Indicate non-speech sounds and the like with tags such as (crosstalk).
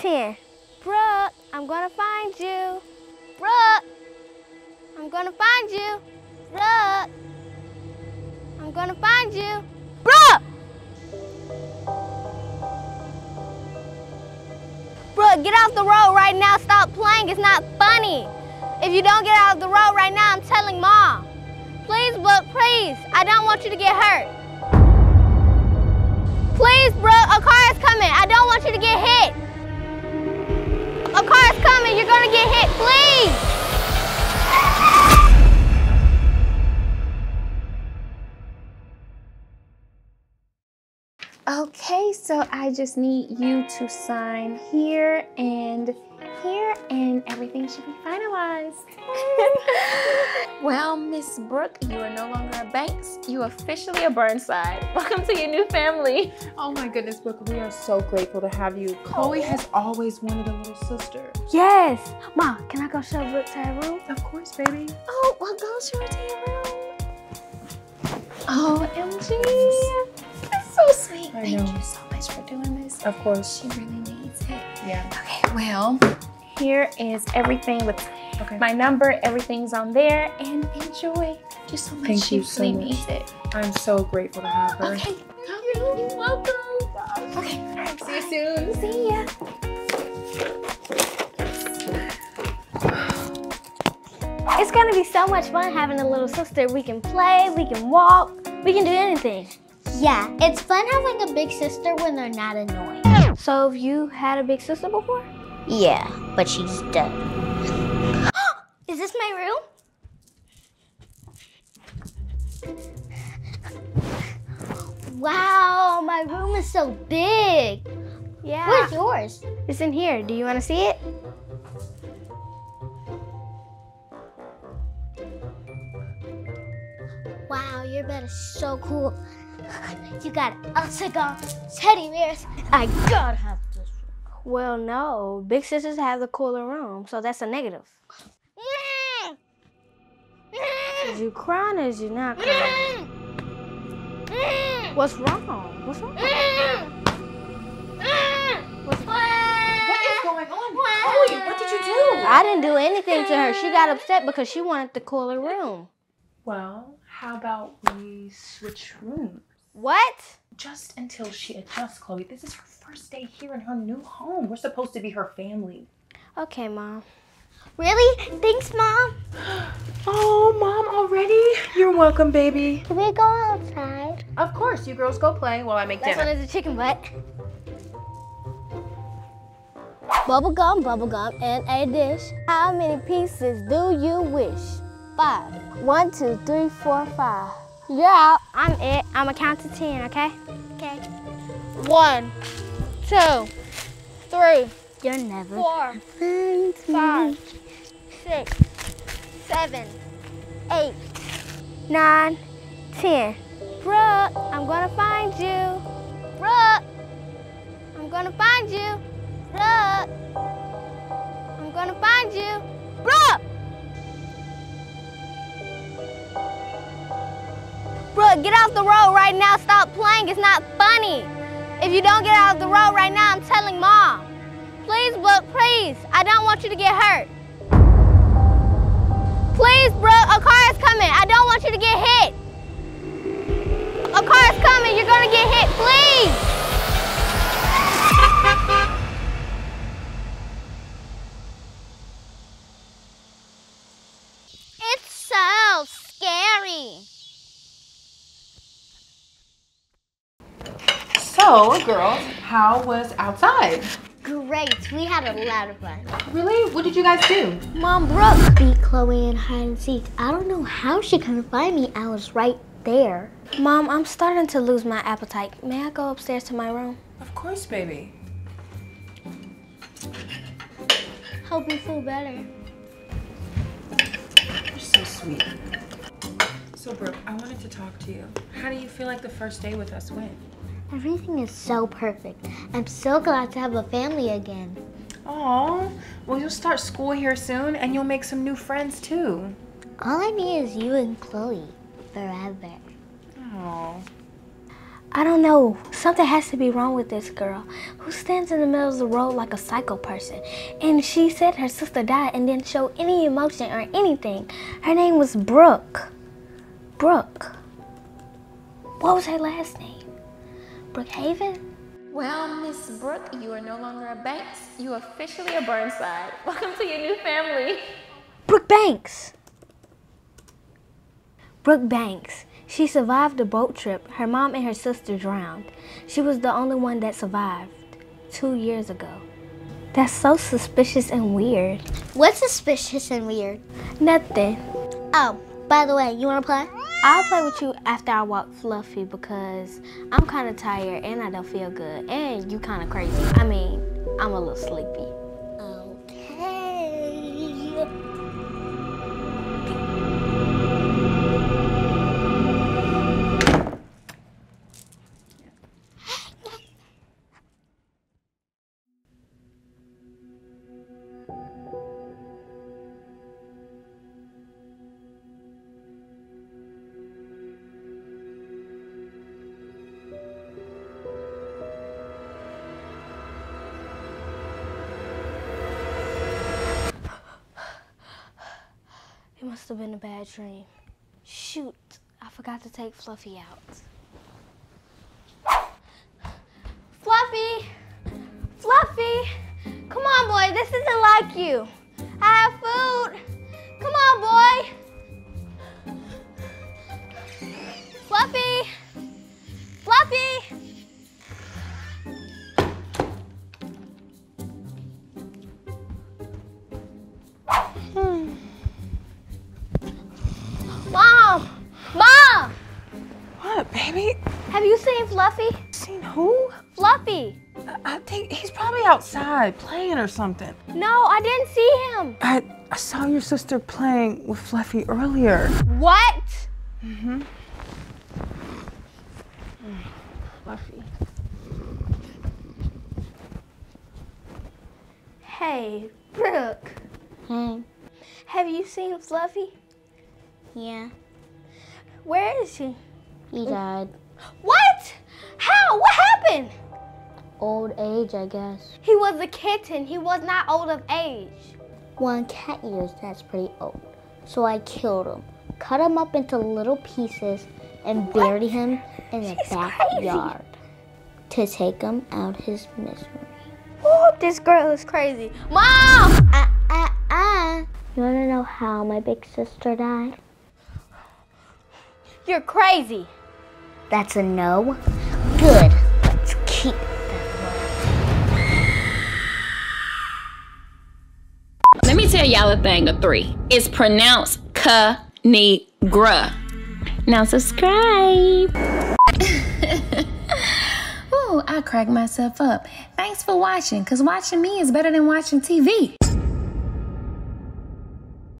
10. Brooke, I'm gonna find you. Brooke, I'm gonna find you. Brooke, I'm gonna find you. Brooke! Brooke, get off the road right now. Stop playing. It's not funny. If you don't get out of the road right now, I'm telling mom. Please, Brooke, please. I don't want you to get hurt. Please, Brooke, a car is coming. I don't want you to get hit. Gonna so I just need you to sign here and here and everything should be finalized. (laughs) well, Miss Brooke, you are no longer a Banks. You officially a Burnside. (laughs) Welcome to your new family. Oh my goodness, Brooke, we are so grateful to have you. Chloe oh. has always wanted a little sister. Yes. Ma, can I go show Brooke to her room? Of course, baby. Oh, well, go show her to your room. Oh, MG. That's so sweet. I Thank know. you so much for doing this. Of course. She really needs it. Yeah. Okay, well, here is everything with Okay. my number. Everything's on there. And enjoy. Thank you so much. Thank she you so really much. needs it. I'm so grateful to have her. Okay. You're welcome. Okay. Right. See you soon. See ya. It's gonna be so much fun having a little sister. We can play, we can walk, we can do anything. Yeah, it's fun having a big sister when they're not annoying. So have you had a big sister before? Yeah, but she's (gasps) dead. Is this my room? Wow, my room is so big. Yeah. Where's yours? It's in here. Do you wanna see it? Wow, your bed is so cool. (laughs) You got Elsagon, teddy bears. I gotta have this. Well, no. Big sisters have the cooler room, so that's a negative. Mm. Is you crying or is you not crying? Mm. What's wrong? What's wrong? What's What is going on? Chloe, what did you do? I didn't do anything to her. She got upset because she wanted the cooler room. Well, how about we switch rooms? What? Just until she adjusts, Chloe. This is her first day here in her new home. We're supposed to be her family. Okay, Mom. Really? Thanks, Mom. (gasps) Oh, Mom, already? You're welcome, baby. Can we go outside? Of course, you girls go play while I make dinner. This one is a chicken butt. Bubblegum, bubblegum, and a dish. How many pieces do you wish? Five. One, two, three, four, five. You're. I'm it. I'm a count to ten, okay? Okay. One, two, three, You're never four, five, six, seven, eight, nine, ten. Brooke, I'm gonna find you. Brooke, I'm gonna find you. Brooke, I'm gonna find you. Brooke! Brooke, get off the road right now. Stop playing. It's not funny. If you don't get out of the road right now, I'm telling mom. Please, Brooke, please. I don't want you to get hurt. Please, Brooke, a car is coming. I don't want you to get hit. A car is coming. You're gonna get hit. Please. It's so scary. So, girls, how was outside? Great. We had a lot of fun. Really? What did you guys do? Mom, Brooke beat Chloe in hide and seek. I don't know how she couldn't find me. I was right there. Mom, I'm starting to lose my appetite. May I go upstairs to my room? Of course, baby. Hope you feel better. You're so sweet. So, Brooke, I wanted to talk to you. How do you feel like the first day with us went? Everything is so perfect. I'm so glad to have a family again. Oh, well, you'll start school here soon and you'll make some new friends too. All I need is you and Chloe forever. Oh. I don't know. Something has to be wrong with this girl who stands in the middle of the road like a psycho person. And she said her sister died and didn't show any emotion or anything. Her name was Brooke. Brooke. What was her last name? Brookhaven? Well, Miss Brooke, you are no longer a Banks. You are officially a Burnside. (laughs) Welcome to your new family. Brooke Banks. Brooke Banks. She survived the boat trip. Her mom and her sister drowned. She was the only one that survived two years ago. That's so suspicious and weird. What's suspicious and weird? Nothing. Oh, by the way, you wanna play? I'll play with you after I walk Fluffy because I'm kind of tired and I don't feel good. And you kind of crazy. I mean, I'm a little sleepy. Must have been a bad dream. Shoot, I forgot to take Fluffy out. Fluffy! Fluffy! Come on, boy, this isn't like you. Seen Fluffy? Seen who? Fluffy! I think he's probably outside playing or something. No, I didn't see him. I, I saw your sister playing with Fluffy earlier. What? Mhm. Fluffy. Hey, Brooke. Hmm. Have you seen Fluffy? Yeah, Where is he? he died. What? How? What happened? Old age, I guess. He was a kitten. He was not old of age. One cat years, that's pretty old. So I killed him, cut him up into little pieces, and buried him in the She's backyard to take him out his misery. Oh, this girl is crazy. Mom! Ah, ah, ah. You wanna know how my big sister died? You're crazy. That's a no. Tell y'all a thing of three. It's pronounced ka-ni-gra. Now subscribe. (laughs) Ooh, I cracked myself up. Thanks for watching, because watching me is better than watching TV.